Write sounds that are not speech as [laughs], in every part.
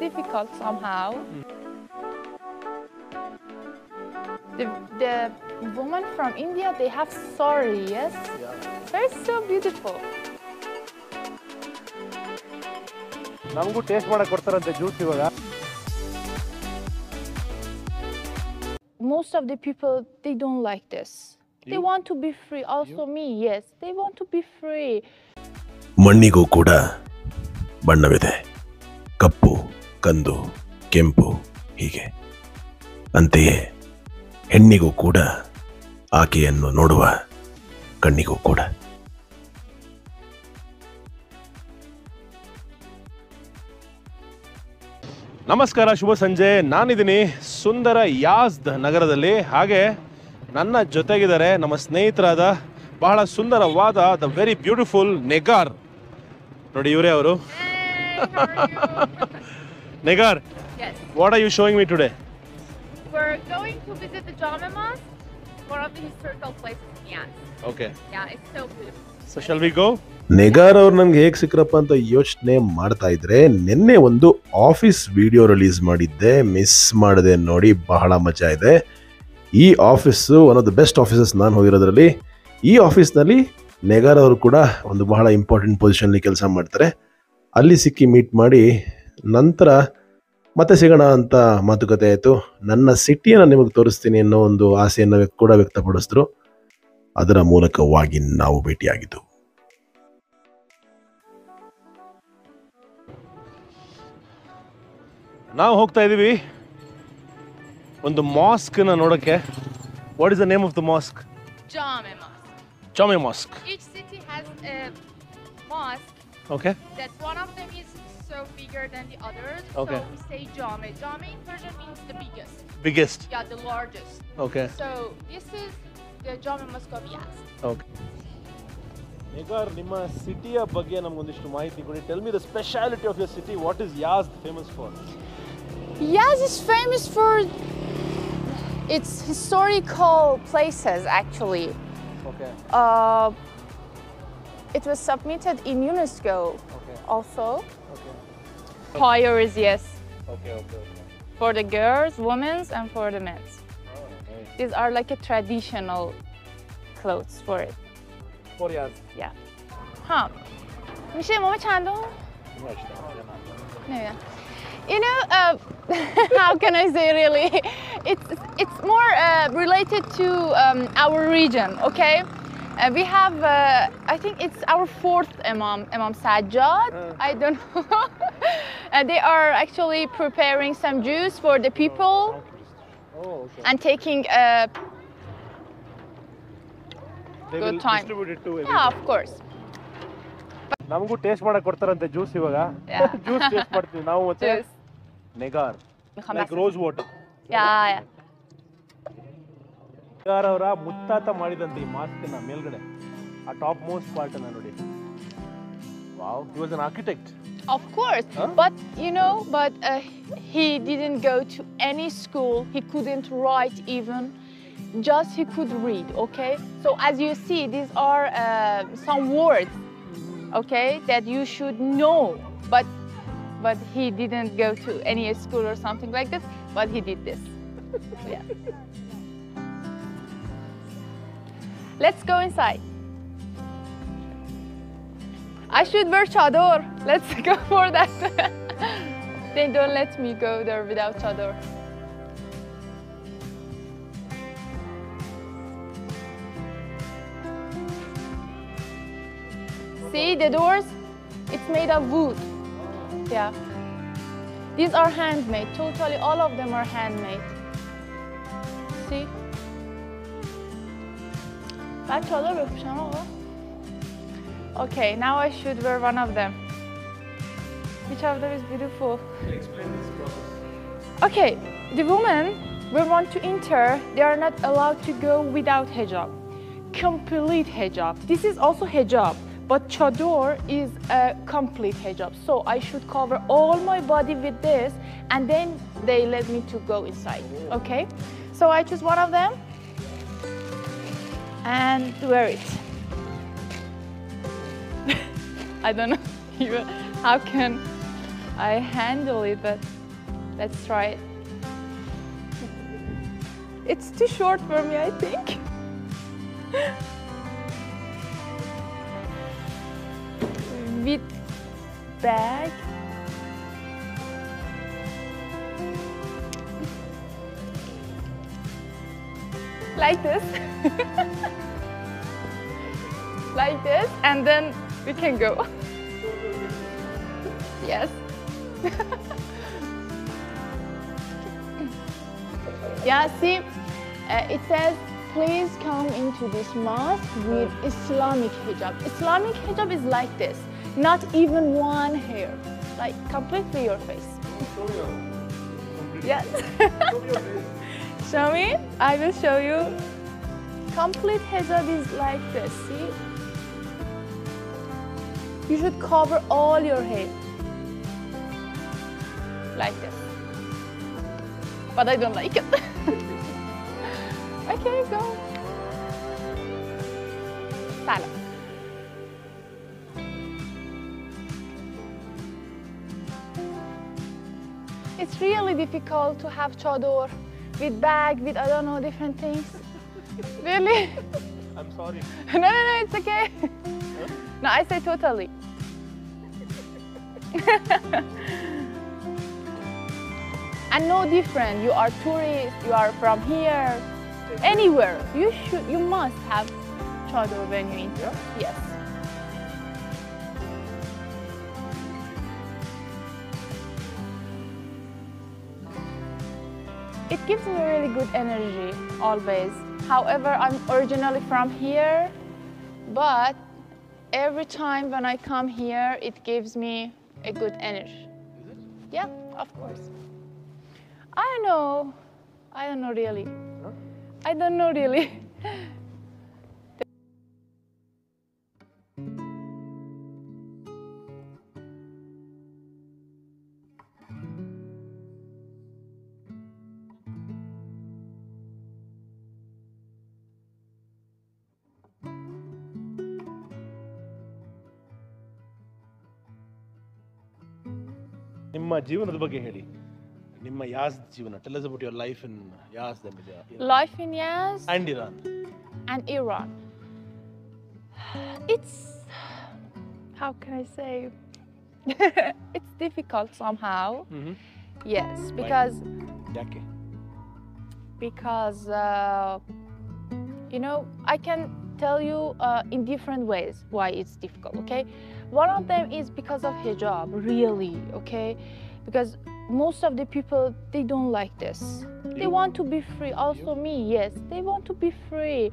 difficult somehow. The, the woman from India, they have sari, yes? They're so beautiful. ನಮಗೂ taste ಮಾಡಕ್ ಕೊಡ್ತಾರಂತೆ juice ಇವಾಗ Most of the people, they don't like this. They want to be free. Also me, yes. They want to be free. ಮಣ್ಣಿಗೂ ಕೂಡ ಬಣ್ಣವಿದೆ ಕಪ್ಪು ಕಂದು ಕೆಂಪು ಹೀಗೆ. ಅಂತೆಯೇ ಹೆಣ್ಣಿಗೂ ಕೂಡ ಆಕೆಯನ್ನು ನೋಡುವ ಕಣ್ಣಿಗೂ ಕೂಡ. ನಮಸ್ಕಾರ ಶುಭ ಸಂಜೆ. ನಾನಿದ್ದೀನಿ ಸುಂದರ ಯಾಜ್ದ್ ನಗರದಲ್ಲಿ. ಹಾಗೆ ನನ್ನ ಜೊತೆಗಿದ್ದಾರೆ ನಮ್ಮ ಸ್ನೇಹಿತರಾದ ಬಹಳ ಸುಂದರವಾದ ದ ವೆರಿ ಬ್ಯೂಟಿಫುಲ್ ನೆಗಾರ್. ನೋಡಿ ಇವರೇ ಅವರು. ನೆಗಾರ್ Yes. what are you showing me today? We're going to visit the Jama Mosque, one of the historical places in Yan. Okay. Yeah, it's so beautiful. So shall we go? ನೆಗಾರ್ ಅವ್ರು ನಂಗೆ ಹೇಗೆ ಸಿಕ್ಕರಪ್ಪ ಅಂತ ಯೋಚನೆ ಮಾಡ್ತಾ ಇದ್ರೆ ನಿನ್ನೆ ಒಂದು ಆಫೀಸ್ ವಿಡಿಯೋ ರಿಲೀಸ್ ಮಾಡಿದ್ದೆ ಮಿಸ್ ಮಾಡಿದೆ ನೋಡಿ ಬಹಳ ಮಜಾ ಇದೆ ಈ office one of the best offices ನಾನು ಹೋಗಿರೋದ್ರಲ್ಲಿ ಈ ಆಫೀಸ್ನಲ್ಲಿ ನೆಗಾರ್ ಅವರು ಕೂಡ ಒಂದು ಬಹಳ ಇಂಪಾರ್ಟೆಂಟ್ ಪೊಸಿಷನ್ಲಿ ಕೆಲಸ ಮಾಡ್ತಾರೆ ಅಲ್ಲಿ ಸಿಕ್ಕಿ ಮೀಟ್ ಮಾಡಿ ನಂತರ ಮತ್ತೆ ಸಿಗೋಣ ಅಂತ ಮಾತುಕತೆ ಆಯಿತು. ನನ್ನ ಸಿಟಿಯನ್ನು ನಿಮಗೆ ತೋರಿಸ್ತೀನಿ ಅನ್ನೋ ಒಂದು ಆಸೆಯನ್ನು ಕೂಡ ವ್ಯಕ್ತಪಡಿಸಿದ್ರು. ಅದರ ಮೂಲಕವಾಗಿ ನಾವು ಭೇಟಿಯಾಗಿದ್ದು. ನಾವು ಹೋಗ್ತಾ ಇದೀವಿ ಒಂದು ಮಾಸ್ಕ್ನ ನೋಡೋಕ್ಕೆ what is the name of the mosque. Jame mosque Each city has a mosque okay that one of them is bigger than the others. So we say Jame. Jame in Persian means the biggest. Biggest. Yeah, the largest. Okay. So this is the Jame Mosque. Okay. Negar, Nima city of Bagya Namgundish Tumahiti. Could you tell me the speciality of your city? What is Yazd famous for? Yazd is famous for its historical places, actually. Okay. Uh, it was submitted in UNESCO okay. also. Higher is yes. Okay, okay, okay. For the girls, women's, and for the men's. These are like a traditional clothes for it. For yes. Yeah. Huh. میشه امام چندم؟ نمیدونم. You know, uh, [laughs] how can I say really? It's it's more uh, related to um, our region, okay? Uh, we have, uh, I think it's our fourth Imam, Imam Sajjad. Uh. I don't know. [laughs] [laughs] uh, they are actually preparing some juice for the people oh, okay. and taking, a they Good time. yeah, of course. ನಮಗೂ taste ಮಾಡಕ್ ಕೊಡ್ತಾರಂತೆ juice ಇವಾಗ. [laughs] Juice taste [laughs] ಮಾಡ್ತೀವಿ ನಾವು ಮತ್ತೆ Negar like rose water. Negar ಅವರ ಮುತ್ತಾತ ಮಾಡಿದಂತೆ ಈ ಮಾಸ್ಕಿನ ಮೇಲ್ಗಡೆ. ಆ ಟಾಪ್ ಮೋಸ್ಟ್ ಪಾರ್ಟ್ ಅನ್ನ ನೋಡಿ. Wow he was an architect Of course, Huh? but you know, but uh, he didn't go to any school. He couldn't write even. Just he could read. Okay. So as you see, these are uh, some words. Okay, that you should know. But but he didn't go to any school or something like this. But he did this. [laughs] yeah. Let's go inside. I should wear chador. Let's [laughs] go for that. they don't let me go there without chador. See the doors? It's made of wood. Yeah. These are handmade. Totally all of them are handmade. See? بعد چادر بپوشم آقا؟ Okay, now I should wear one of them. Which of them is beautiful? Okay, the women will want to enter, they are not allowed to go without hijab. Complete hijab. This is also hijab, but chador is a complete hijab. So I should cover all my body with this, and then they let me to go inside. Okay, so I choose one of them and wear it. I don't [laughs] know even how can I handle it, but let's try it. It's too short for me, I think. [laughs] With bag. Like this. [laughs] like this, and then we can go. yes. yeah, see, uh, it says, please come into this mosque with Islamic hijab. Islamic hijab is like this, not even one hair, like completely your face. Yes. [laughs] show me. I will show you. Complete hijab is like this, see? You should cover all your head. Like this. But I don't like it. [laughs] okay, go. It's really difficult to have chador with bag, with I don't know, different things. [laughs] really? I'm sorry. [laughs] no, no, no, it's okay. no, I say totally. [laughs] and no different. You are tourist. You are from here, anywhere. You should. You must have chador when you enter. Yes. It gives me really good energy always. However, I'm originally from here, but every time when I come here, it gives me a good energy. Yeah, of course. I don't know. I don't know really. I don't know really. [laughs] ನಿಮ್ಮ ಜೀವನದ ಬಗ್ಗೆ ಹೇಳಿ. ನಿಮ್ಮ as ಜೀವನ? Us about your life in Yazd life in Yazd and Iran. And Iran. It's how can I say? [laughs] It's difficult somehow. Mm-hmm. Yes because Why? because uh, you know I can tell you uh, in different ways why it's difficult okay? one of them is because of hijab, really. Okay, because most of the people they don't like this. They You? want to be free. Also me, yes, they want to be free.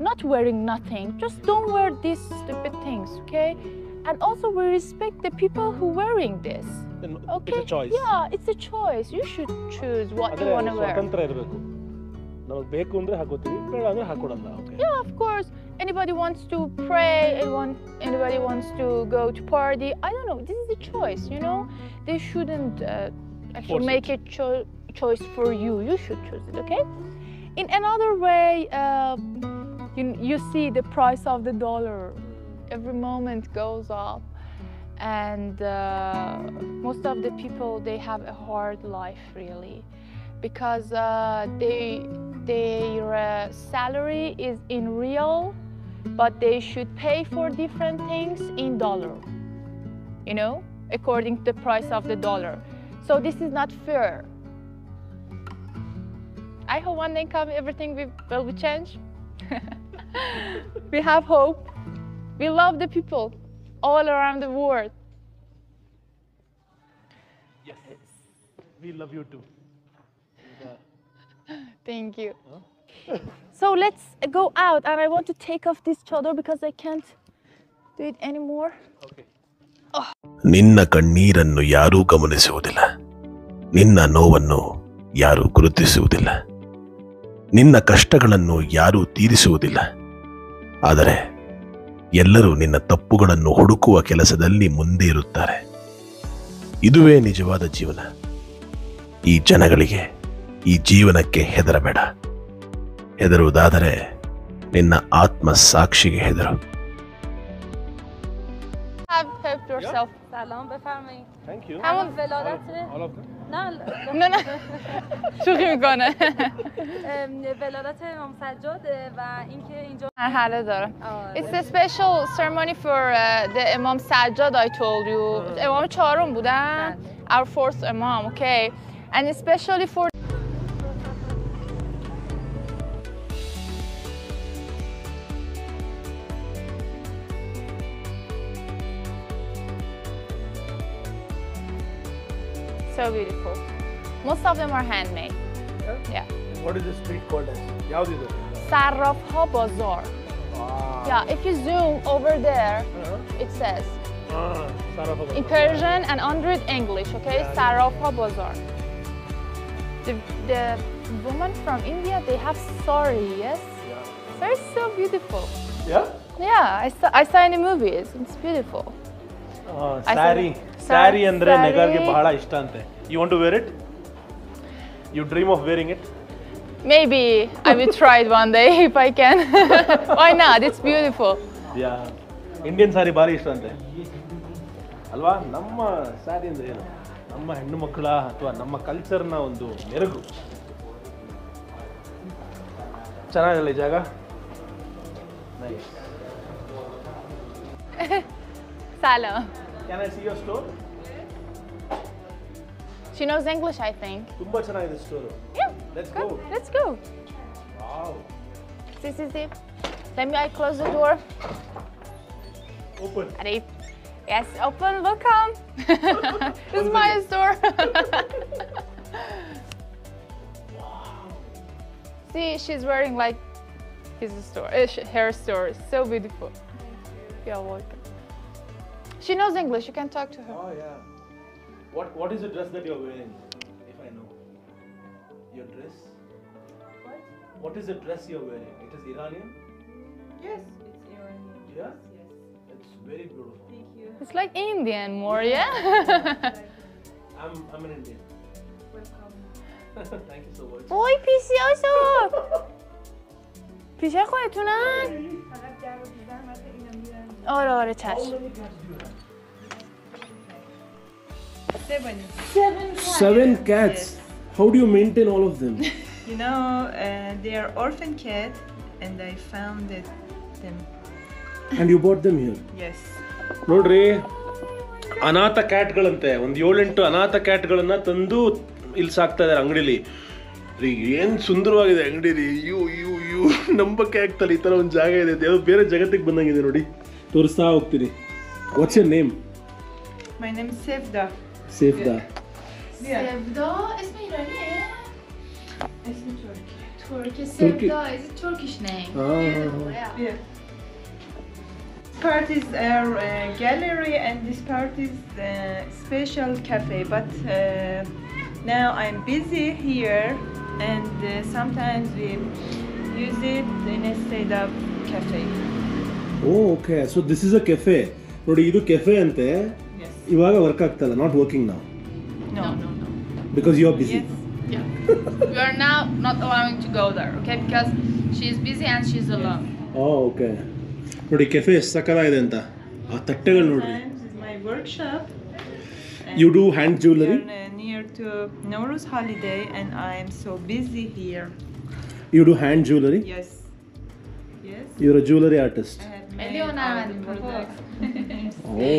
Not wearing nothing. Just don't wear these stupid things. Okay. And also we respect the people who wearing this. Okay. It's choice Yeah, it's a choice. You should choose what you ಆದರೆ want to wear. ಸ್ವತಂತ್ರ ಇರಬೇಕು ನಮಗೆ ಬೇಕು ಅಂದ್ರೆ ಹಾಕೋತೀವಿ ಬೇಡ ಅಂದ್ರೆ ಹಾಕೊಡಲ್ಲ okay Yeah, of course. Anybody wants to pray, anyone, anybody wants to go to party. I don't know. This is a choice, you know. They shouldn't uh, actually Force make a cho- choice for you. You should choose it, okay? In another way, uh, you, you see the price of the dollar every moment goes up, and uh, most of the people they have a hard life really, because uh, they their uh, salary is in rial, but they should pay for different things in dollar, you know, according to the price of the dollar. So this is not fair. I hope one day come everything will be changed. [laughs] we have hope. We love the people all around the world. Yes, we love you too. Thank you. Huh? So let's go out, and I want to take off this chador because I can't do it anymore. ನಿನ್ನ ಕಣ್ಣೀರನ್ನು ಯಾರೂ ಗಮನಿಸುವುದಿಲ್ಲ. ನಿನ್ನ ನೋವನ್ನು ಯಾರೂ ಗುರುತಿಸುವುದಿಲ್ಲ. ನಿನ್ನ ಕಷ್ಟಗಳನ್ನು ಯಾರೂ ತೀರಿಸುವುದಿಲ್ಲ. ಆದರೆ ಎಲ್ಲರೂ ನಿನ್ನ ತಪ್ಪುಗಳನ್ನು ಹುಡುಕುವ ಕೆಲಸದಲ್ಲಿ ಮುಂದೆ ಇರುತ್ತಾರೆ. ಇದುವೇ ನಿಜವಾದ ಜೀವನ. ಈ ಜನಗಳಿಗೆ ಈ ಜೀವನಕ್ಕೆ ಹೆದರಬೇಡ. ಹೆದರುವುದಾದರೆ ನಿನ್ನ ಆತ್ಮ ಸಾಕ್ಷಿಗೆ ಹೆದರು Have helped your yourself. سلام بفرمایید Thank you. همون ولادت All of them? نه نه نه شوخی میکنه ام، ولادت امام سجاده و اینکه اینجا مرحله داره آره. It's a special ceremony for uh, the Imam Sajjad I told you. امام چهارم بودن. Our fourth Imam, okay. And especially for So beautiful. Most of them are handmade. Yeah. What is the street called as? ಯಾವ್ದಿದು? Sarraf Ha Bazaar. Yeah, if you zoom over there, it says Ah, Sarafa in Persian and under it English, okay? Sarafa Bazaar. The, the women from India, they have sari, yes? They're so beautiful. Yeah? Yeah, I saw, I saw in the movies. It's beautiful. I sari said- sari ಅಂದ್ರೆ Saree. ನೆಗಾರ್ಗೆ ಬಹಳ ಇಷ್ಟ ಅಂತೆ You want to wear it you dream of wearing it Maybe I will [laughs] try it one day [laughs] if I can. [laughs] Why not? It's beautiful. Yeah Indian sari ಭಾರಿ ಇಷ್ಟ ಅಂತೆ ಅಲ್ವಾ ನಮ್ಮ ಸ್ಯಾರಿ ಅಂದ್ರೆ ಏನು ನಮ್ಮ ಹೆಣ್ಣು ಮಕ್ಕಳ ಅಥವಾ ನಮ್ಮ ಕಲ್ಚರ್ನ ಒಂದು ಮೆರುಗು ಚೆನ್ನಾಗಿಲ್ಲ ಈ ಜಾಗ Nice. Salam. Can I see your store? She knows English, I think. ತುಂಬಾ ಚೆನ್ನಾಗಿದೆ store Yeah. Let's Good. go. Let's go. Wow See, see, see. Let me I close the door. Open Ready? Yes, open, look come. [laughs] it's my store. [laughs] See, she's wearing like his store, uh, sh- her store. It's so beautiful. You're welcome. She knows English, you can talk to her. Oh yeah. What what is the dress that you're wearing? If I know. Your dress? What? What is the dress you're wearing? It is Iranian? Yes, it's Iranian. Yeah? Yes. It's very beautiful. Thank you. It's like Indian more, yeah? [laughs] I'm I'm an Indian. Welcome. [laughs] Thank you so much. وای پیسیاشو پیشه خودتونن؟ فقط در و زحمت اینو میرن. آره آره چشم Seven. Seven cats. How do you maintain all of them? You know, uh, they are orphan cat, and I found it, them. and you bought them here. Yes. ನೋಡ್ರಿ ಅನಾಥ ಕ್ಯಾಟ್ಗಳಂತೆ ಒಂದು ಏಳೆಂಟು ಅನಾಥ ಕ್ಯಾಟ್ಗಳನ್ನ ತಂದು ಇಲ್ಲಿ ಸಾಕ್ತಾ ಇದಾರೆ ಅಂಗಡಿಲಿ ರೀ ಏನ್ ಸುಂದರವಾಗಿದೆ ಅಂಗಡಿ ರೀ ಯು ಯು ಯು ನಂಬಕ್ಕೆ ಆಗ್ತಲ್ಲ ಈ ತರ ಒಂದು ಜಾಗ ಇದೆ ಅದು ಯಾವ್ದೋ ಬೇರೆ ಜಗತ್ತಿಗೆ ಬಂದಂಗಿದೆ ನೋಡಿ ತೋರಿಸ್ತಾ ಹೋಗ್ತೀನಿ what's your name My name is Sevda. Sevda ismi İrani. İsmi Turkey. Turkey. Sevda is a Turkish name. Ah. Beautiful, part is a uh, gallery and this part is the special cafe but uh, now I'm busy here and uh, sometimes we use it in instead of cafe. Oh okay so this is a cafe. ನೋಡಿ ಇವಾಗ work ಆಗ್ತಲ್ಲ not working ನಾವು No, no, no. Because you are busy Yes. Yeah. we are now not allowing to go there, okay? Because she's busy and she's alone. O okay ನೋಡಿ cafe ಎಷ್ಟು ಸಕ್ಕದಾಗಿದೆ ಅಂತ ಆ ತಟ್ಟೆಗಳು ನೋಡ್ರಿ Sometimes it's my workshop. and you do hand we jewellery are, uh, near to Nowruz holiday, and I am so busy here. You do hand jewellery Yes. Yes. Your a jewellery artist I have Ellie made on all our the products. [laughs] O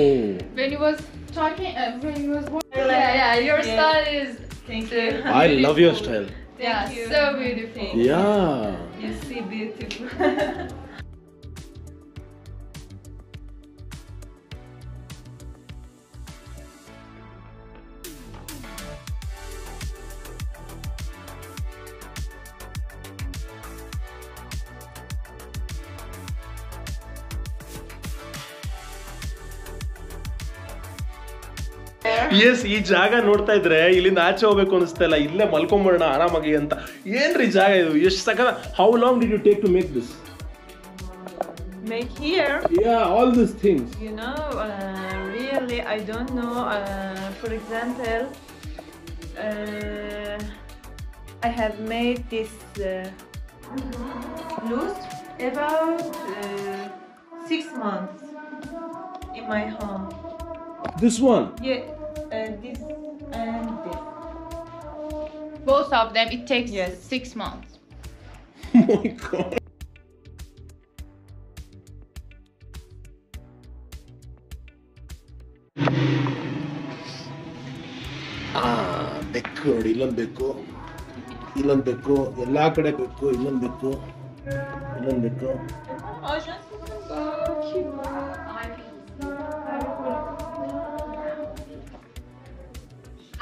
When he was talking uh, was born. Yeah, yeah, your yeah. style is. Thank you. I love your style. Thank yeah, you. so beautiful. Yeah. You see beautiful. [laughs] [laughs] Yes ಈ ಜಾಗ ನೋಡ್ತಾ ಇದ್ರೆ ಇಲ್ಲಿಂದ ಆಚೆ ಹೋಗ್ಬೇಕು ಅನಿಸ್ತಾ ಇಲ್ಲೇ ಮಲ್ಕೊಂಬಿಡೋಣ ಆರಾಮಾಗಿ ಅಂತ. ಏನ್ರಿ ಜಾಗ ಇದು? ಎಷ್ಟು ಸಕಲ how long did you take to make this make here yeah all this things you know really I don't know for example I have made this loose about six months in my home this one Yeah, and this and this. Both of them, it takes Yes. six months. [laughs] ಬೆಕ್ಕು ನೋಡಿ ಇಲ್ಲೊಂದು ಬೇಕು ಇಲ್ಲೊಂದು ಬೇಕು ಎಲ್ಲಾ ಕಡೆ ಬೇಕು ಇಲ್ಲೊಂದು ಬೇಕು ಇಲ್ಲೊಂದು ಬೇಕು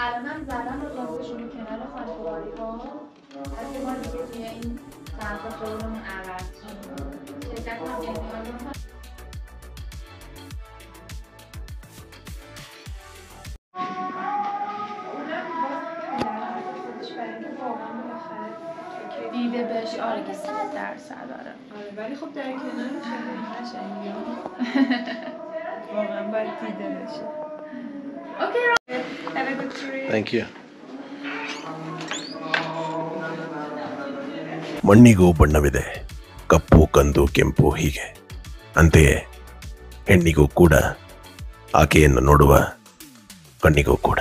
الانم زدم رو لباشون کنار خانواری ها از ما دیگه توی این طرف خودمون عوض. شرکت هم. دیده بهش آره که صد درصد آره آره ولی خب در کنارش قشنگه [laughs] واقعا باید دیده بشه اوکی ಥ್ಯಾಂಕ್ ಯು ಮಣ್ಣಿಗೂ ಬಣ್ಣವಿದೆ. ಕಪ್ಪು, ಕಂದು, ಕೆಂಪು, ಹೀಗೆ. ಅಂತೆಯೇ ಹೆಣ್ಣಿಗೂ ಕೂಡ, ಆಕೆಯನ್ನು ನೋಡುವ ಕಣ್ಣಿಗೂ ಕೂಡ.